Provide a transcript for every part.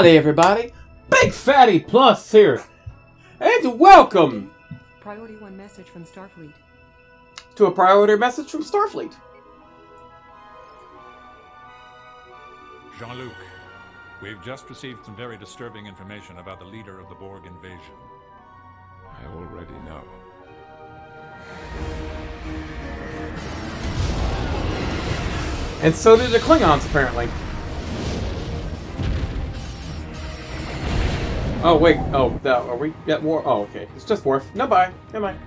Howdy, everybody. Big Fatty Plus here. And welcome Priority 1 message from Starfleet. to a priority message from Starfleet. Jean Luc, we've just received some very disturbing information about the leader of the Borg invasion. I already know. And so did the Klingons, apparently. Oh, wait. Oh, that, are we at war? Oh, okay. It's just Worf. No, bye. Never mind.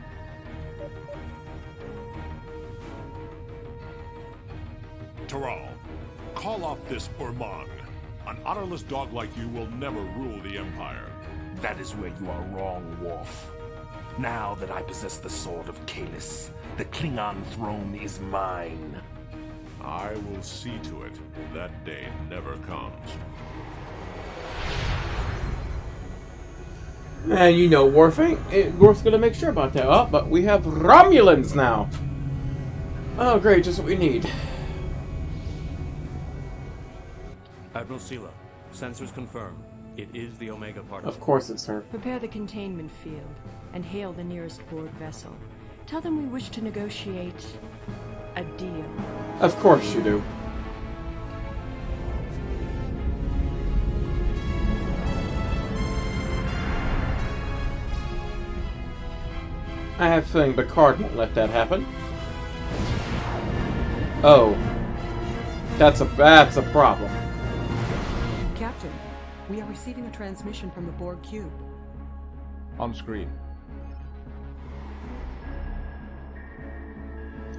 Toral, call off this Urmang. An honorless dog like you will never rule the Empire. That is where you are wrong, Worf. Now that I possess the sword of Kahless, the Klingon throne is mine. I will see to it that day never comes. And you know Worf ain't. eh, Worf's gonna make sure about that. Oh, but we have Romulans now. Oh, great. Just what we need. Admiral Sela, sensors confirm. It is the Omega particle. Of course it's her. Prepare the containment field and hail the nearest Borg vessel. Tell them we wish to negotiate a deal. Of course you do. I have a feeling Picard won't let that happen. Oh. That's a that's a problem. Captain, we are receiving a transmission from the Borg cube. On screen.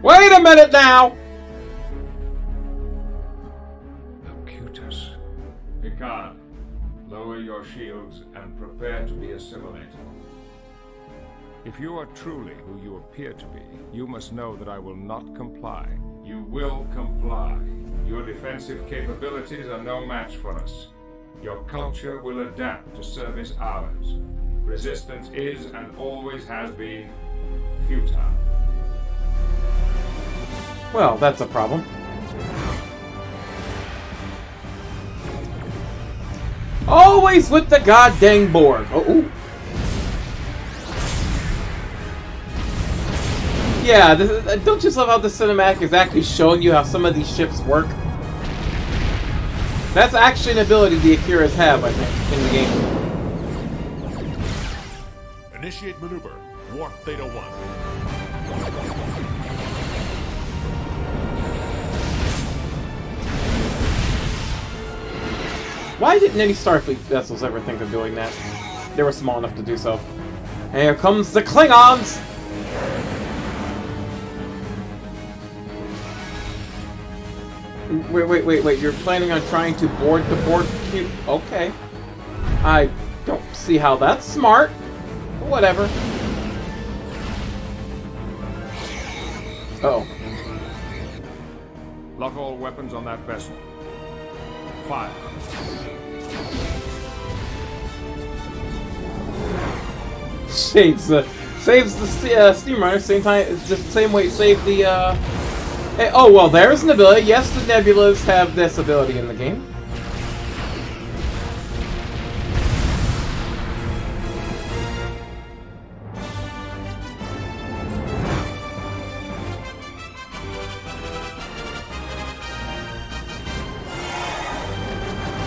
Wait a minute now! Locutus. Picard, lower your shields and prepare to be assimilated. If you are truly who you appear to be, you must know that I will not comply. You will comply. Your defensive capabilities are no match for us. Your culture will adapt to service ours. Resistance is and always has been futile. Well, that's a problem. Always with the goddamn Borg. Oh, ooh. Yeah, this is, uh, don't you just love how the cinematic is actually showing you how some of these ships work? That's actually an ability the Akiras have, I think, in the game. Initiate maneuver. Warp Theta 1. Why didn't any Starfleet vessels ever think of doing that? They were small enough to do so. And here comes the Klingons! Wait, wait, wait, wait. You're planning on trying to board the Borg cube? Okay. I don't see how that's smart. Whatever. Uh oh. Lock all weapons on that vessel. Fire. saves the saves the uh, Steamrunner same time it's just the same way it saved the uh eh, oh well there's ability yes the nebulas have this ability in the game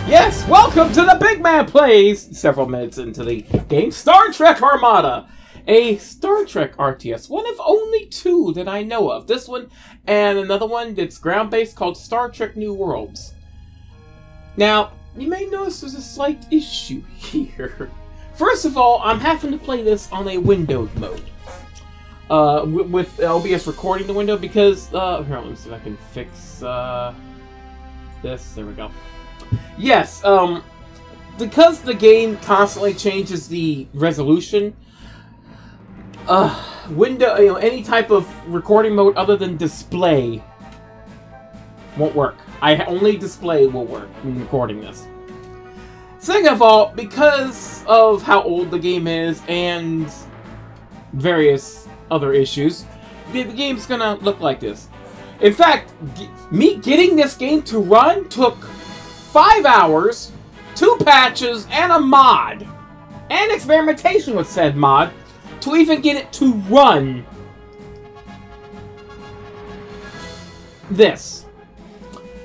Yes, welcome to the Big Man Plays! Several minutes into the game, Star Trek Armada! A Star Trek RTS, one of only two that I know of. This one and another one that's ground based called Star Trek New Worlds. Now, you may notice there's a slight issue here. First of all, I'm having to play this on a windowed mode. Uh, with, with LBS recording the window because, uh, here, let me see if I can fix, uh, this. There we go. Yes, um, because the game constantly changes the resolution, uh, window, you know, any type of recording mode other than display won't work. I only display will work when recording this. Second of all, because of how old the game is and various other issues, the, the game's gonna look like this. In fact, me getting this game to run took five hours two patches, and a mod, and experimentation with said mod, to even get it to run this.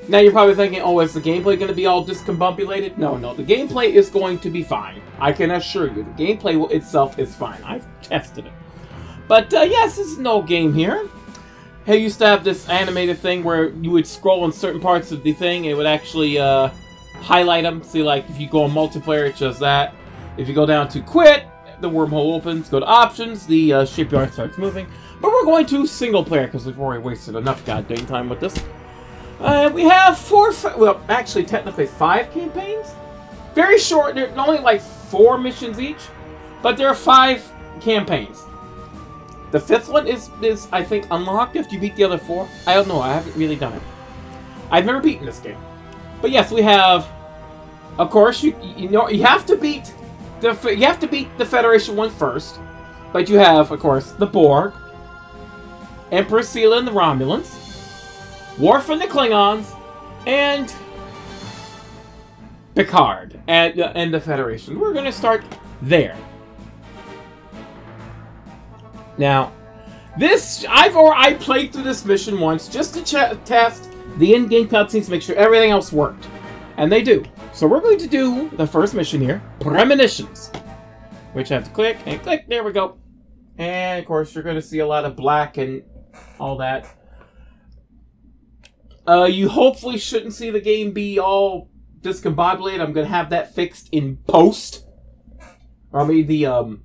Now you're probably thinking, oh, is the gameplay going to be all discombobulated? No, no, the gameplay is going to be fine. I can assure you, the gameplay itself is fine. I've tested it. But uh, yes, is no game here. I used to have this animated thing where you would scroll in certain parts of the thing, it would actually uh, highlight them. See, like, if you go on multiplayer, it does that. If you go down to quit, the wormhole opens. Go to options, the uh, shipyard starts moving. But we're going to single player, because we've already wasted enough goddamn time with this. Uh, we have four, well, actually, technically five campaigns. Very short, they're only like four missions each, but there are five campaigns. The fifth one is, is I think, unlocked if you beat the other four. I don't know, I haven't really done it. I've never beaten this game. But yes, we have, of course, you you know you have to beat the you have to beat the Federation one first. But you have, of course, the Borg, Empress Sela and the Romulans, Worf and the Klingons, and Picard and, uh, and the Federation. We're going to start there. Now, this I've or I played through this mission once just to test the in-game cutscenes to make sure everything else worked, and they do. So we're going to do the first mission here, Premonitions, which I have to click and click. There we go. And of course, you're going to see a lot of black and all that. Uh, you hopefully shouldn't see the game be all discombobulated. I'm going to have that fixed in post. I mean, the, um,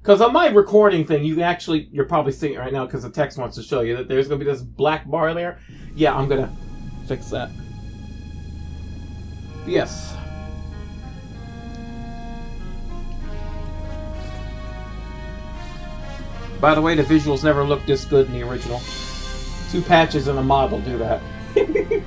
because on my recording thing, you actually, you're probably seeing it right now because the text wants to show you that there's going to be this black bar there. Yeah, I'm going to fix that. Yes. By the way, the visuals never looked this good in the original. Two patches and a mod will do that.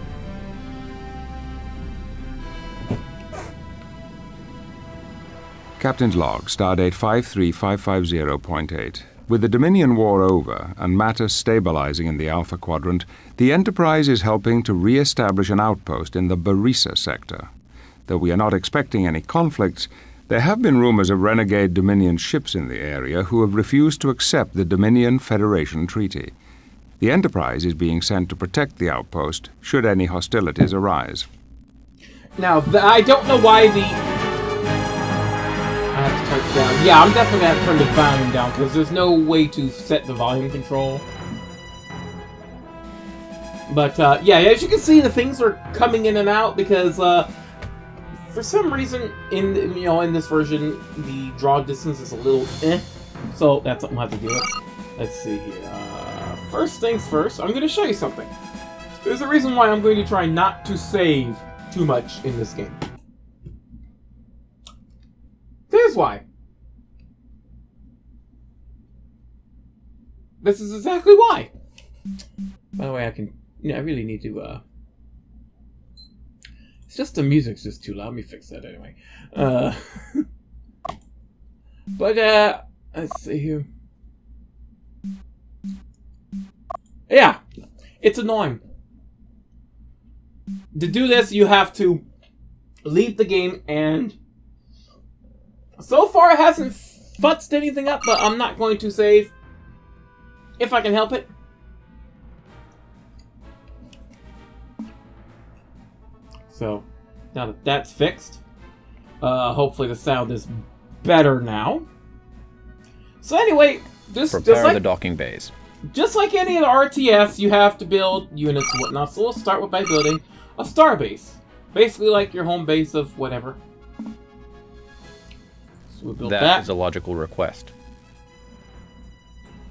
Captain's log, stardate 53550.8. With the Dominion War over and matters stabilizing in the Alpha Quadrant, the Enterprise is helping to re establish an outpost in the Barisa sector. Though we are not expecting any conflicts, there have been rumors of renegade Dominion ships in the area who have refused to accept the Dominion Federation Treaty. The Enterprise is being sent to protect the outpost should any hostilities arise. Now, I don't know why the Yeah, I'm definitely to have to turn the volume down because there's no way to set the volume control. But, uh, yeah, as you can see, the things are coming in and out because, uh, for some reason, in you know in this version, the draw distance is a little eh. So that's something we'll have to with. Let's see here. Uh, first things first, I'm to show you something. There's a reason why I'm going to try not to save too much in this game. Here's why. This is exactly why. By the way, I can. Yeah, I really need to. uh... It's just the music's just too loud. Let me fix that anyway. Uh, but uh, let's see here. Yeah, it's annoying. To do this, you have to leave the game and so far, it hasn't futzed anything up, but I'm not going to save if I can help it. So, now that that's fixed, uh, hopefully the sound is better now. So anyway, just, Prepare just like, the docking bays. Just like any other RTS, you have to build units and whatnot. So we'll start with by building a star base. Basically like your home base of whatever. So we'll build that that. is a logical request.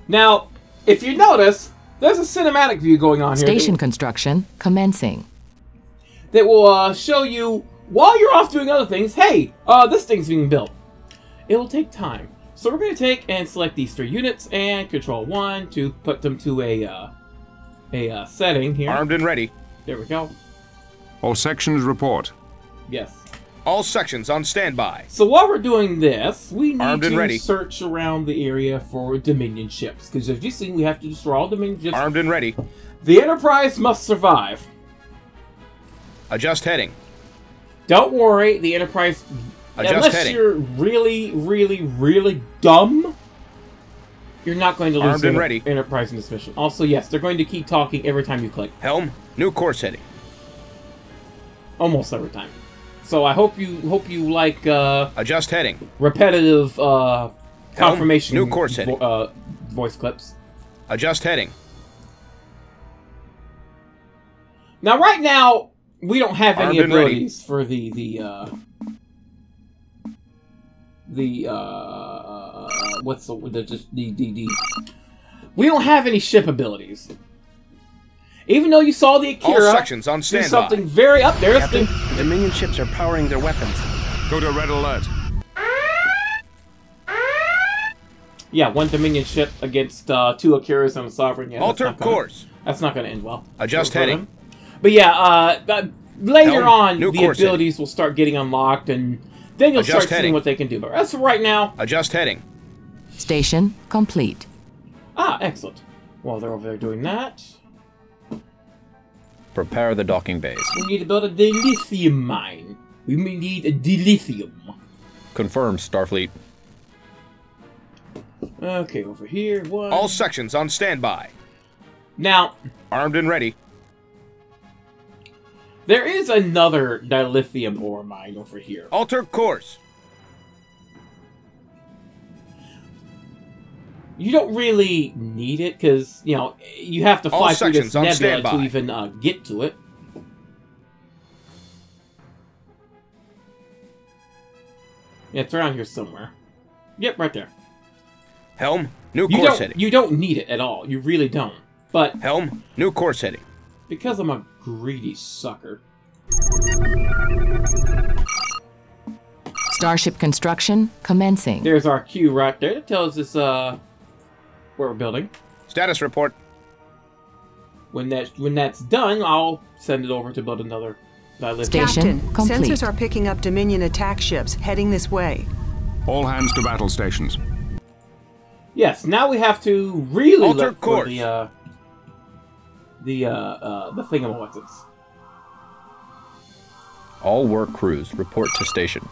Now, if you notice, there's a cinematic view going on here Station that, construction commencing. that will uh, show you while you're off doing other things. Hey, uh, this thing's being built. It will take time, so we're going to take and select these three units and Control One to put them to a uh, a uh, setting here. Armed and ready. There we go. All sections report. Yes. All sections on standby. So while we're doing this, we need Armed to ready. search around the area for Dominion ships. Because as you've seen, we have to destroy all Dominion ships. Armed and ready. The Enterprise must survive. Adjust heading. Don't worry, the Enterprise. Adjust unless heading. you're really, really, really dumb, you're not going to lose Armed and ready. Enterprise in this mission. Also, yes, they're going to keep talking every time you click. Helm, new course heading. Almost every time. So I hope you hope you like uh, Adjust heading. repetitive uh, confirmation new course vo- heading. uh, voice clips. Adjust heading. Now, right now, we don't have any Armed ready. abilities for the the uh, the uh, what's the the just the, the the we don't have any ship abilities. Even though you saw the All Akira sections on do something very up there. Captain, the Dominion ships are powering their weapons. Go to red alert. Yeah, one Dominion ship against uh, two Akiras and a Sovereign. Yeah, that's Alter gonna- course. That's not going to end well. Adjust for- for heading. But yeah, uh, uh, later Helm, on, the course abilities will start getting unlocked, and then you'll Adjust start seeing what they can do. But as for right now, Adjust heading. Station complete. ah, excellent. While they're over there doing that, Prepare the docking bays. we need to build a dilithium mine. We may need a dilithium. Confirm, Starfleet. Okay, over here, one. All sections on standby. now, Armed and ready. there is another dilithium ore mine over here. Alter course. You don't really need it because you know you have to fly through this sections on nebula to even uh, get to it. Yeah, it's around here somewhere. Yep, right there. Helm, new You course don't heading. you don't need it at all. You really don't. But Helm, new course heading. because I'm a greedy sucker, Starship construction commencing. there's our cue right there that tells us uh where we're building. Status report. When that when that's done, I'll send it over to build another dilithium. Station Captain, complete. sensors are picking up Dominion attack ships heading this way. All hands to battle stations. Yes, now we have to really Alter look for the uh, the uh, uh, the thingamawattles. All work crews report to station.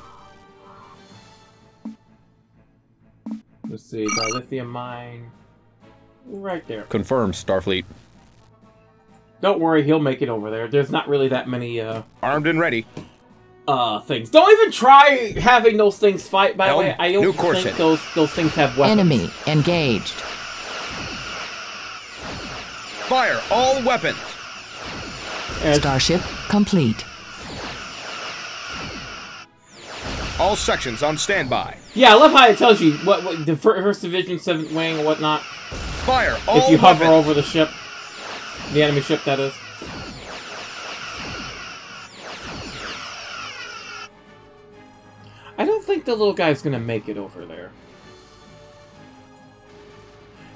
Let's see, dilithium mine, right there. Confirm, Starfleet. Don't worry, he'll make it over there. There's not really that many uh Armed and ready. uh things. Don't even try having those things fight. By the way, I don't course think those those things have weapons. Enemy engaged. Fire all weapons. And- Starship complete. All sections on standby. yeah, I love how it tells you what, what the first division, seventh wing, or whatnot. Fire all if you hover weapons. over the ship, the enemy ship, that is. I don't think the little guy's gonna make it over there.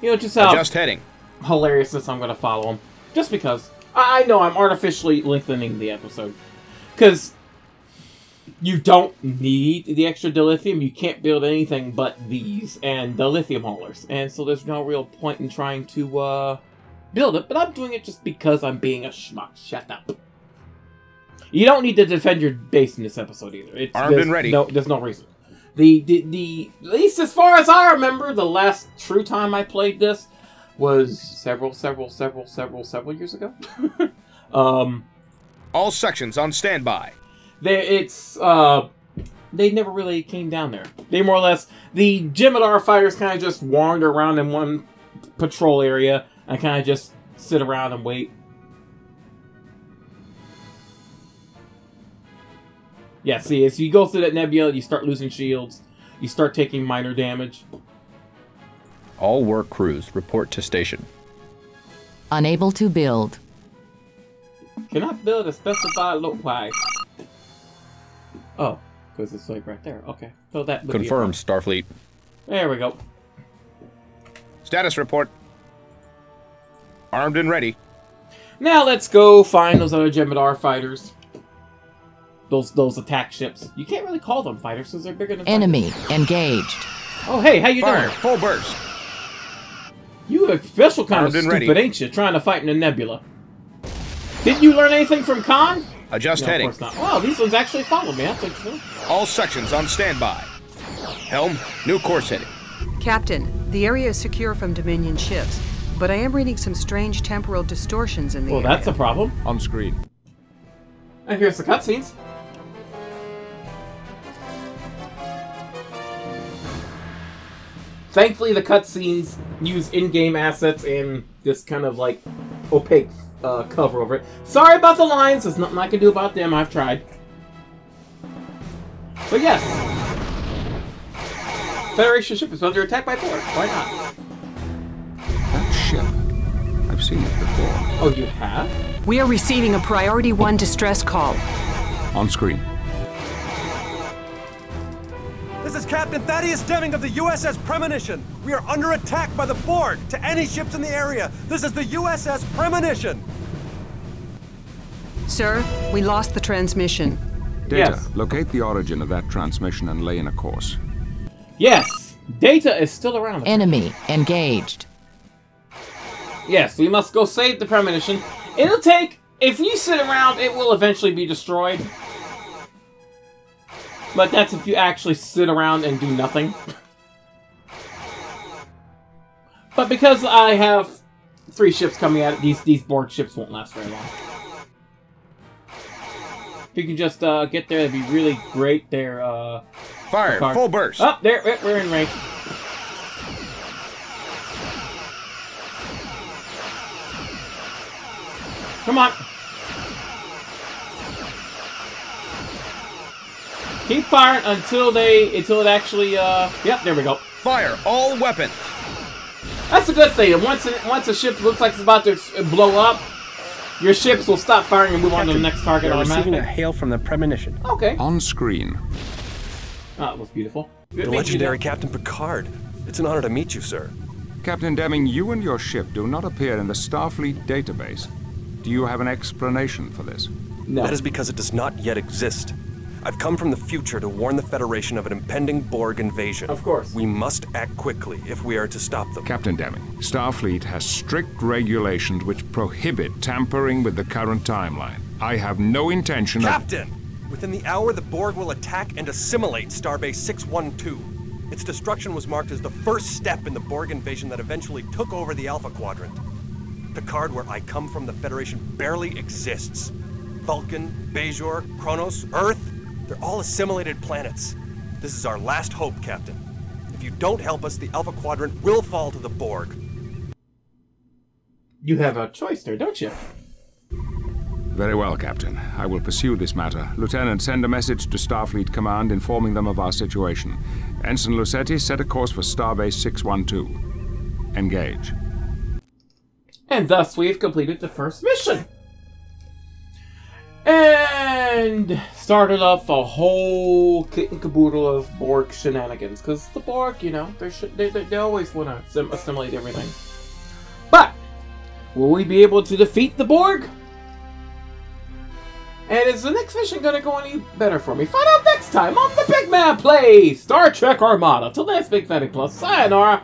You know, just how Adjust heading. hilariousness I'm gonna follow him. Just because. I I know I'm artificially lengthening the episode. Because you don't need the extra dilithium. You can't build anything but these and dilithium haulers. And so there's no real point in trying to uh, build it. But I'm doing it just because I'm being a schmuck. Shut up. You don't need to defend your base in this episode either. It's, Armed and ready. No, there's no reason. The, the the at least as far as I remember, the last true time I played this was several, several, several, several, several years ago. um, All sections on standby. They, it's uh, they never really came down there. They more or less the Jem'Hadar fighters kind of just wander around in one patrol area and kind of just sit around and wait. Yeah, see, as you go through that nebula, you start losing shields, you start taking minor damage. All work crews report to station. Unable to build. Cannot build a specified low. Why? Oh, because it's like right there. Okay, so that would be Starfleet. There we go. Status report. Armed and ready. Now let's go find those other Jem'Hadar fighters. Those those attack ships. You can't really call them fighters because they're bigger than Enemy engaged. Oh hey, how you Fire doing? full burst. You a special kind Armed of and ready. stupid, ain't you? Trying to fight in a nebula. Didn't you learn anything from Khan? Adjust No, heading. of course not. Wow, these ones actually follow me. That's interesting. All sections on standby. Helm, new course heading. Captain, the area is secure from Dominion ships, but I am reading some strange temporal distortions in the Well, area. that's a problem. On screen. And here's the cutscenes. Thankfully, the cutscenes use in-game assets and this kind of like opaque uh, cover over it. Sorry about the lines. There's nothing I can do about them. I've tried. But yes, Federation ship is under attack by Borg. Why not? That ship. I've seen it before. Oh, you have? We are receiving a Priority 1 distress call. On screen. This is Captain Thaddeus Deming of the USS Premonition. We are under attack by the Borg. To any ships in the area, this is the USS Premonition. Sir, we lost the transmission. Data, Yes. locate the origin of that transmission and lay in a course. Yes, Data is still around. Enemy engaged. Yes, we must go save the premonition. It'll take. If you sit around, it will eventually be destroyed. But that's if you actually sit around and do nothing. but because I have three ships coming at it, these these Borg ships won't last very long. If you can just uh, get there, that'd be really great. There, uh, Fire, full burst. Oh, there, there, we're in range. Come on. Keep firing until they, until it actually, uh, yep, there we go. Fire all weapons. That's a good thing. Once, it, once a ship looks like it's about to blow up, your ships will stop firing and move on to the next target We are receiving a hail from the premonition. Okay. On screen. Oh, it was beautiful. The legendary Captain Picard. It's an honor to meet you, sir. Captain Deming, you and your ship do not appear in the Starfleet database. Do you have an explanation for this? No. That is because it does not yet exist. I've come from the future to warn the Federation of an impending Borg invasion. Of course. We must act quickly if we are to stop them. Captain Deming, Starfleet has strict regulations which prohibit tampering with the current timeline. I have no intention of... Captain! Within the hour, the Borg will attack and assimilate Starbase 612. Its destruction was marked as the first step in the Borg invasion that eventually took over the Alpha Quadrant. Picard, where I come from, the Federation barely exists. Vulcan, Bajor, Kronos, Earth, they're all assimilated planets. This is our last hope, Captain. If you don't help us, the Alpha Quadrant will fall to the Borg. You have a choice there, don't you? Very well, Captain. I will pursue this matter. Lieutenant, send a message to Starfleet Command informing them of our situation. Ensign Lucetti, set a course for Starbase 612. Engage. And thus we've completed the first mission. And started off a whole kit and caboodle of Borg shenanigans. Because the Borg, you know, they, they, they always want to sim- assimilate everything. But, will we be able to defeat the Borg? And is the next mission going to go any better for me? Find out next time on the Big Man Plays Star Trek Armada. Till next Big Fatty Plus, sayonara.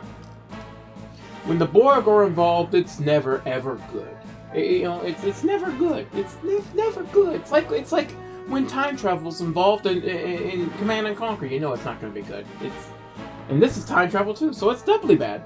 When the Borg are involved, it's never ever good. It- you know, it's it's never good. It's, it's never good. It's like it's like when time travel's involved in, in, in Command and Conquer. You know it's not going to be good. It's and this is time travel too, so it's doubly bad.